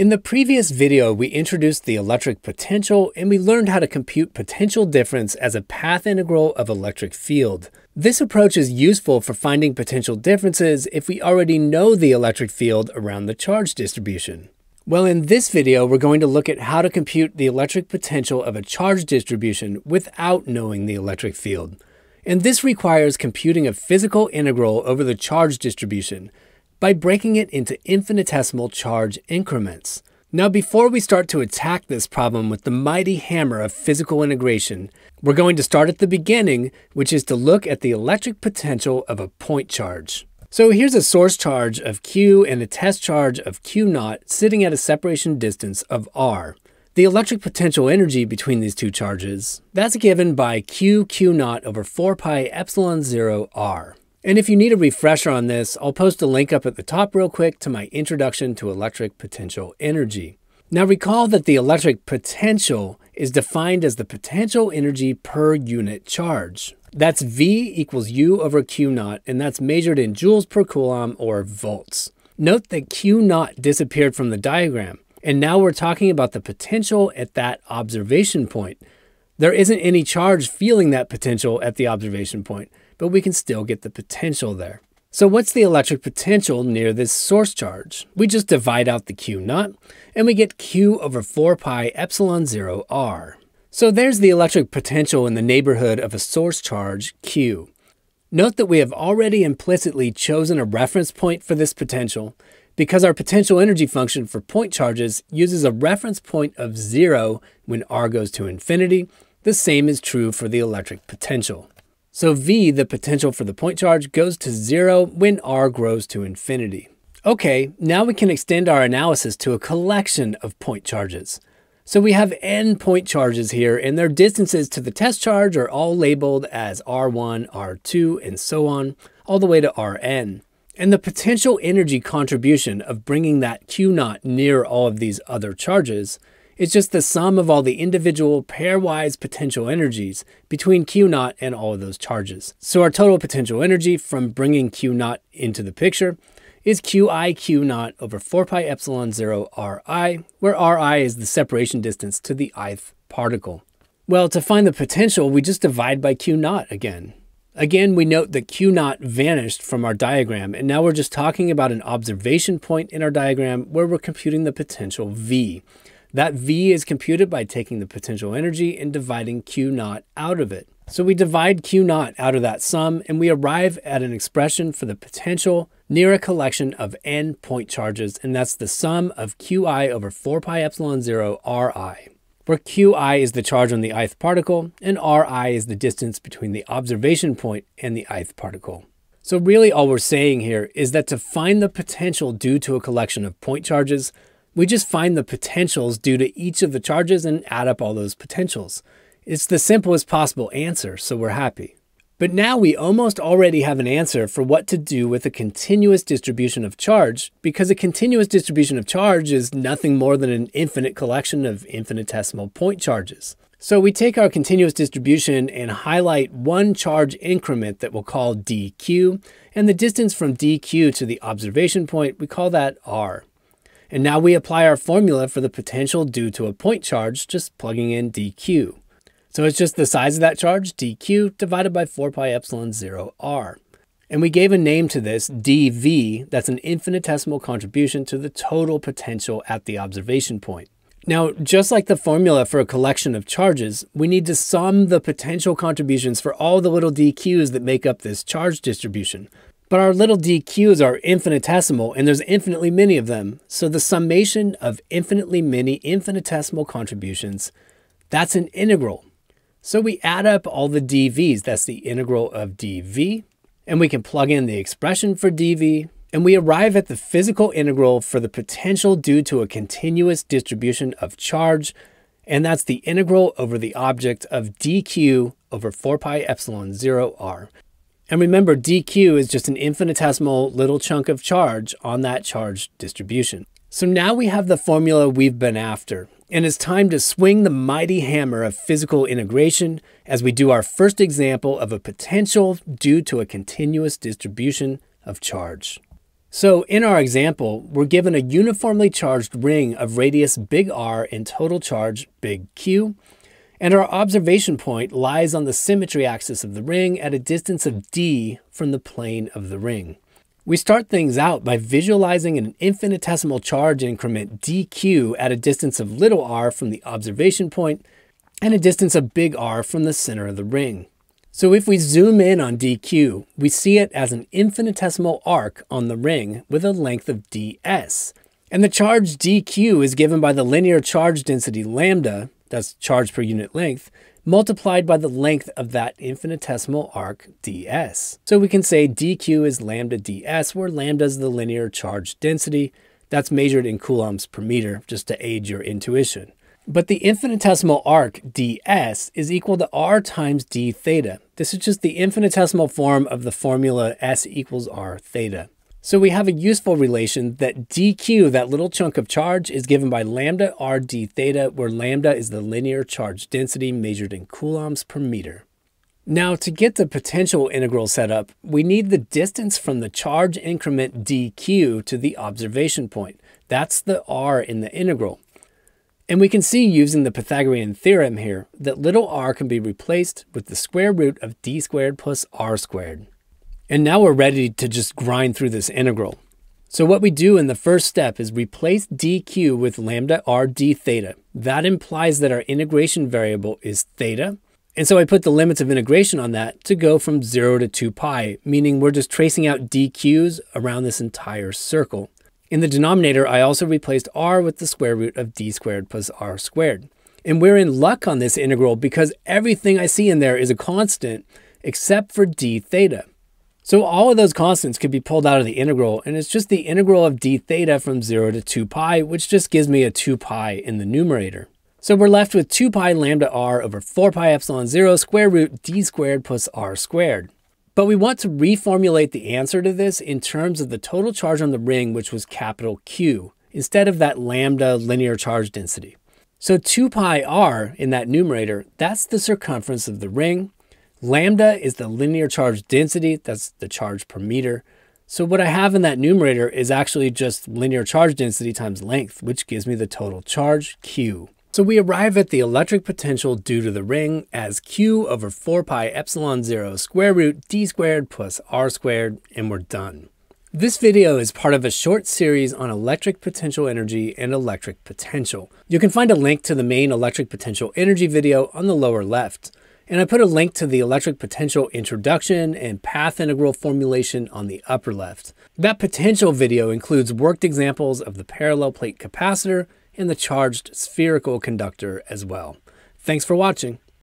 In the previous video, we introduced the electric potential and we learned how to compute potential difference as a path integral of electric field. This approach is useful for finding potential differences if we already know the electric field around the charge distribution. Well, in this video, we're going to look at how to compute the electric potential of a charge distribution without knowing the electric field. And this requires computing a physical integral over the charge distribution, by breaking it into infinitesimal charge increments. Now, before we start to attack this problem with the mighty hammer of physical integration, we're going to start at the beginning, which is to look at the electric potential of a point charge. So here's a source charge of Q and a test charge of Q naught sitting at a separation distance of R. The electric potential energy between these two charges, that's given by Q Q naught over 4 pi epsilon 0 R. And if you need a refresher on this, I'll post a link up at the top real quick to my introduction to electric potential energy. Now recall that the electric potential is defined as the potential energy per unit charge. That's V equals U over Q naught, and that's measured in joules per coulomb or volts. Note that Q naught disappeared from the diagram, and now we're talking about the potential at that observation point. There isn't any charge feeling that potential at the observation point, but we can still get the potential there. So what's the electric potential near this source charge? We just divide out the Q naught, and we get Q over 4 pi epsilon 0 R. So there's the electric potential in the neighborhood of a source charge, Q. Note that we have already implicitly chosen a reference point for this potential because our potential energy function for point charges uses a reference point of zero when R goes to infinity. The same is true for the electric potential. So V, the potential for the point charge, goes to zero when R grows to infinity. Okay, now we can extend our analysis to a collection of point charges. So we have n point charges here, and their distances to the test charge are all labeled as R1, R2, and so on, all the way to Rn. And the potential energy contribution of bringing that Q naught near all of these other charges it's just the sum of all the individual pairwise potential energies between Q naught and all of those charges. So our total potential energy from bringing Q naught into the picture is Qi Q naught over 4 pi epsilon 0 Ri, where Ri is the separation distance to the ith particle. Well, to find the potential, we just divide by Q naught again. Again, we note that Q naught vanished from our diagram, and now we're just talking about an observation point in our diagram where we're computing the potential V. That V is computed by taking the potential energy and dividing Q naught out of it. So we divide Q naught out of that sum and we arrive at an expression for the potential near a collection of n point charges, and that's the sum of Qi over 4 pi epsilon 0 Ri, where Qi is the charge on the ith particle and Ri is the distance between the observation point and the ith particle. So really all we're saying here is that to find the potential due to a collection of point charges, we just find the potentials due to each of the charges and add up all those potentials. It's the simplest possible answer, so we're happy. But now we almost already have an answer for what to do with a continuous distribution of charge, because a continuous distribution of charge is nothing more than an infinite collection of infinitesimal point charges. So we take our continuous distribution and highlight one charge increment that we'll call dq, and the distance from dq to the observation point, we call that r. And now we apply our formula for the potential due to a point charge, just plugging in dq. So it's just the size of that charge, dq, divided by 4 pi epsilon 0 r. And we gave a name to this, dv, that's an infinitesimal contribution to the total potential at the observation point. Now, just like the formula for a collection of charges, we need to sum the potential contributions for all the little dq's that make up this charge distribution. But our little dq's are infinitesimal and there's infinitely many of them. So the summation of infinitely many infinitesimal contributions, that's an integral. So we add up all the dv's, that's the integral of dv, and we can plug in the expression for dv, and we arrive at the physical integral for the potential due to a continuous distribution of charge, and that's the integral over the object of dq over 4 pi epsilon 0 r. And remember, dq is just an infinitesimal little chunk of charge on that charge distribution. So now we have the formula we've been after, and it's time to swing the mighty hammer of physical integration as we do our first example of a potential due to a continuous distribution of charge. So in our example, we're given a uniformly charged ring of radius big R and total charge big Q, and our observation point lies on the symmetry axis of the ring at a distance of d from the plane of the ring. We start things out by visualizing an infinitesimal charge increment dq at a distance of little r from the observation point and a distance of big R from the center of the ring. So if we zoom in on dq, we see it as an infinitesimal arc on the ring with a length of ds. And the charge dq is given by the linear charge density lambda, that's charge per unit length, multiplied by the length of that infinitesimal arc ds. So we can say dq is lambda ds, where lambda is the linear charge density. That's measured in coulombs per meter, just to aid your intuition. But the infinitesimal arc ds is equal to r times d theta. This is just the infinitesimal form of the formula s equals r theta. So we have a useful relation that dq, that little chunk of charge, is given by lambda r d theta, where lambda is the linear charge density measured in coulombs per meter. Now, to get the potential integral set up, we need the distance from the charge increment dq to the observation point. That's the r in the integral. And we can see using the Pythagorean theorem here that little r can be replaced with the square root of d squared plus r squared. And now we're ready to just grind through this integral. So what we do in the first step is replace dq with lambda r d theta. That implies that our integration variable is theta. And so I put the limits of integration on that to go from 0 to 2 pi, meaning we're just tracing out dq's around this entire circle. In the denominator, I also replaced r with the square root of d squared plus r squared. And we're in luck on this integral because everything I see in there is a constant except for d theta. So all of those constants could be pulled out of the integral, and it's just the integral of d theta from 0 to 2 pi, which just gives me a 2 pi in the numerator. So we're left with 2 pi lambda r over 4 pi epsilon 0 square root d squared plus r squared. But we want to reformulate the answer to this in terms of the total charge on the ring, which was capital Q, instead of that lambda linear charge density. So 2 pi r in that numerator, that's the circumference of the ring. Lambda is the linear charge density, that's the charge per meter. So what I have in that numerator is actually just linear charge density times length, which gives me the total charge, Q. So we arrive at the electric potential due to the ring as q over 4 pi epsilon 0 square root d squared plus r squared, and we're done. This video is part of a short series on electric potential energy and electric potential. You can find a link to the main electric potential energy video on the lower left. And I put a link to the electric potential introduction and path integral formulation on the upper left. That potential video includes worked examples of the parallel plate capacitor and the charged spherical conductor as well. Thanks for watching.